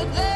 they